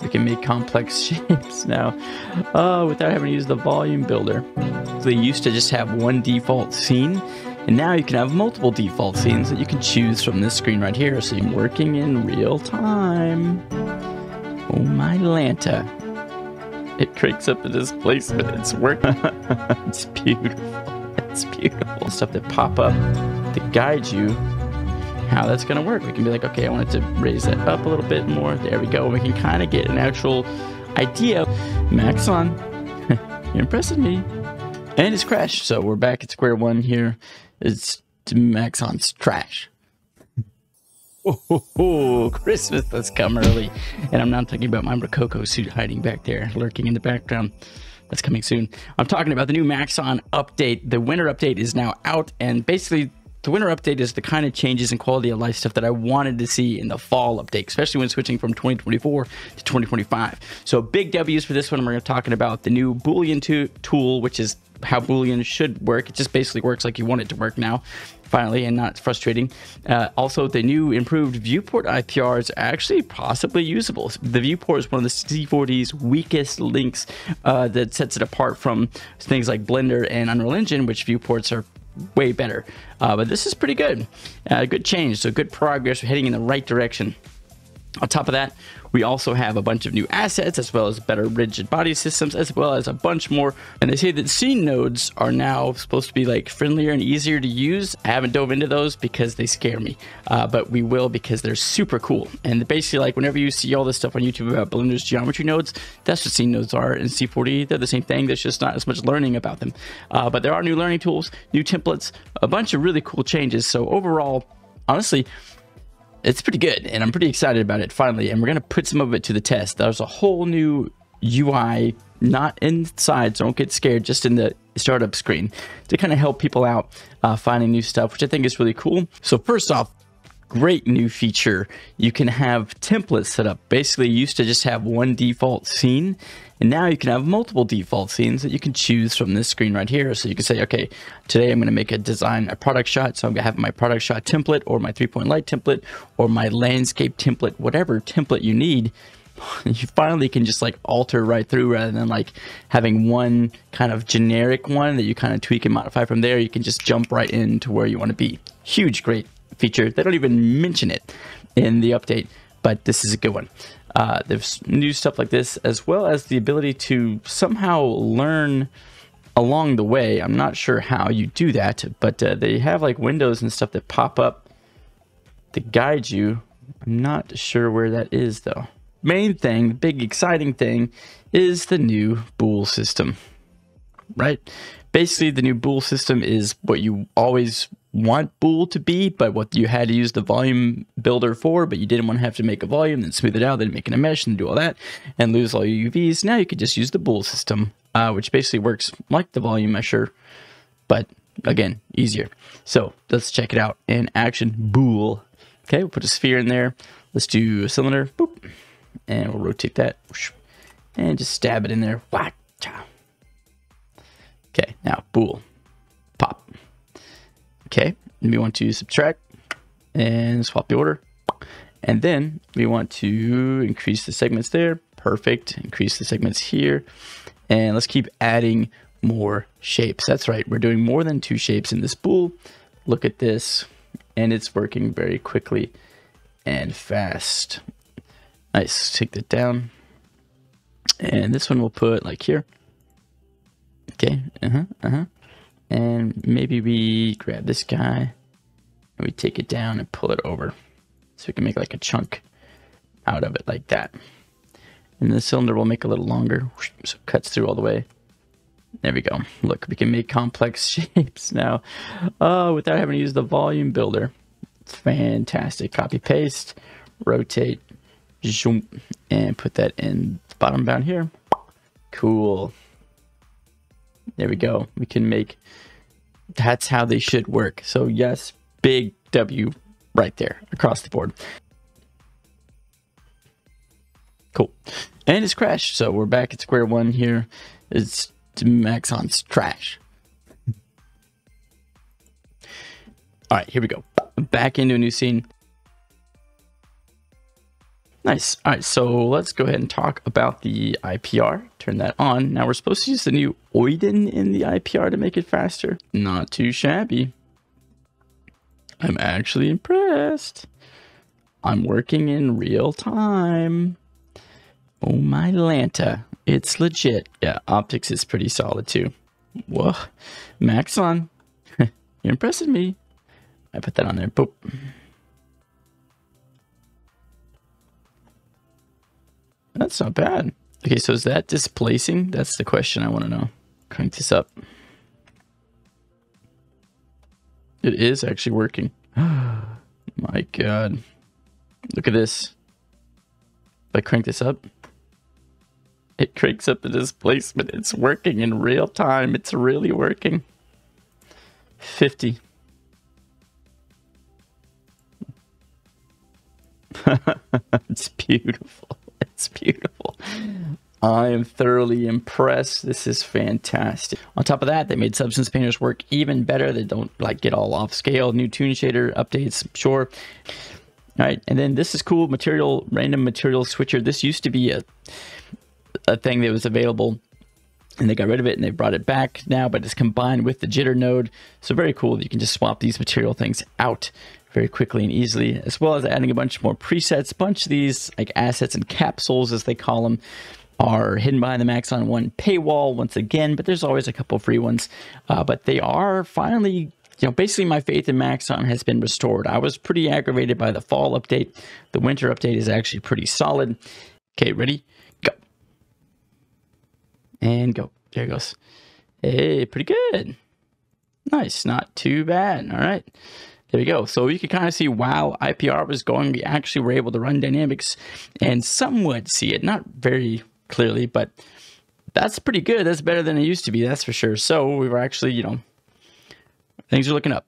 We can make complex shapes now uh, without having to use the volume builder. So they used to just have one default scene, and now you can have multiple default scenes that you can choose from this screen right here. So you're working in real time. Oh my Lanta. It cranks up the displacement. It's working. it's beautiful. It's beautiful. Stuff that pop up to guide you how that's going to work. We can be like, okay, I wanted to raise that up a little bit more. There we go. We can kind of get an actual idea. Maxon, you're impressing me. And it's crashed. So we're back at square one here. It's Maxon's trash. Oh, Christmas has come early. And I'm not talking about my Rokoko suit hiding back there, lurking in the background. That's coming soon. I'm talking about the new Maxon update. The winter update is now out, and basically, the winter update is the kind of changes in quality of life stuff that I wanted to see in the fall update, especially when switching from 2024 to 2025. So big W's for this one. We're talking about the new Boolean tool, which is how Boolean should work. It just basically works like you want it to work now, finally, and not frustrating. Uh, also, the new improved viewport IPR is actually possibly usable. The viewport is one of the C4D's weakest links uh, that sets it apart from things like Blender and Unreal Engine, which viewports are way better. Uh, but this is pretty good. Uh, good change. So good progress. We're heading in the right direction. On top of that, we also have a bunch of new assets as well as better rigid body systems as well as a bunch more. And they say that scene nodes are now supposed to be like friendlier and easier to use. I haven't dove into those because they scare me, uh, but we will because they're super cool. And basically, like whenever you see all this stuff on YouTube about Blender's geometry nodes, that's what scene nodes are in C4D. They're the same thing. There's just not as much learning about them. Uh, but there are new learning tools, new templates, a bunch of really cool changes. So overall, honestly, it's pretty good and I'm pretty excited about it finally. And we're to put some of it to the test. There's a whole new UI, not inside, so don't get scared, just in the startup screen to kind of help people out uh, finding new stuff, which I think is really cool. So first off, great new feature. You can have templates set up. Basically, you used to just have one default scene, and now you can have multiple default scenes that you can choose from this screen right here. So you can say, okay, today I'm going to make a design, a product shot. So I'm going to have my product shot template or my three point light template or my landscape template, whatever template you need. You finally can just like alter right through rather than like having one kind of generic one that you kind of tweak and modify from there. You can just jump right into where you want to be. Huge, great feature. They don't even mention it in the update, but this is a good one. Uh, there's new stuff like this, as well as the ability to somehow learn along the way. I'm not sure how you do that, but uh, they have like windows and stuff that pop up to guide you. I'm not sure where that is though. Main thing, big exciting thing, is the new bool system, right? Basically, the new bool system is what you always want bool to be, but what you had to use the volume builder for, but you didn't want to have to make a volume, then smooth it out, then make an mesh and do all that and lose all your UVs. Now you could just use the bool system, uh, which basically works like the volume mesher, but again, easier. So let's check it out in action. Bool. Okay, we'll put a sphere in there. Let's do a cylinder. Boop. And we'll rotate that. And just stab it in there. Whack. Okay, now bool. Okay, we want to subtract and swap the order. And then we want to increase the segments there. Perfect. Increase the segments here. And let's keep adding more shapes. That's right. We're doing more than two shapes in this bool. Look at this. And it's working very quickly and fast. Nice. Take that down. And this one we'll put like here. Okay. Uh-huh. Uh-huh. And maybe we grab this guy and we take it down and pull it over. So we can make like a chunk out of it like that. And the cylinder will make a little longer, so cuts through all the way. There we go. Look, we can make complex shapes now uh, without having to use the volume builder. It's fantastic. Copy, paste, rotate, zoom, and put that in the bottom down here. Cool. There we go. We can make, that's how they should work. So yes, big W right there across the board. Cool. And it's crashed. So we're back at square one here. It's Maxon's trash. All right, here we go. Back into a new scene. Nice. All right, so let's go ahead and talk about the IPR. Turn that on. Now we're supposed to use the new OIDN in the IPR to make it faster. Not too shabby. I'm actually impressed. I'm working in real time. Oh my Lanta. It's legit. Yeah, OptiX is pretty solid too. Whoa. Maxon. You're impressing me. I put that on there. Boop. That's not bad. Okay, so is that displacing? That's the question I want to know. Crank this up. It is actually working. My God. Look at this. If I crank this up, it cranks up the displacement. It's working in real time. It's really working. 50. it's beautiful. It's beautiful. I am thoroughly impressed. This is fantastic. On top of that, they made Substance Painters work even better. They don't like get all off scale. New toon shader updates, sure. All right, and then this is cool. Material random material switcher. This used to be a a thing that was available and they got rid of it and they brought it back now, but it's combined with the jitter node. So very cool. You can just swap these material things out very quickly and easily, as well as adding a bunch more presets. A bunch of these like assets and capsules, as they call them, are hidden behind the Maxon One paywall once again, but there's always a couple free ones. Uh, but they are finally you know, basically my faith in Maxon has been restored. I was pretty aggravated by the fall update. The winter update is actually pretty solid. Okay, ready? Go. And go. There it goes. Hey, pretty good. Nice, not too bad. All right. There we go. So you can kind of see while IPR was going, we actually were able to run dynamics and somewhat see it. Not very clearly, but that's pretty good. That's better than it used to be, that's for sure. So we were actually, you know, things are looking up.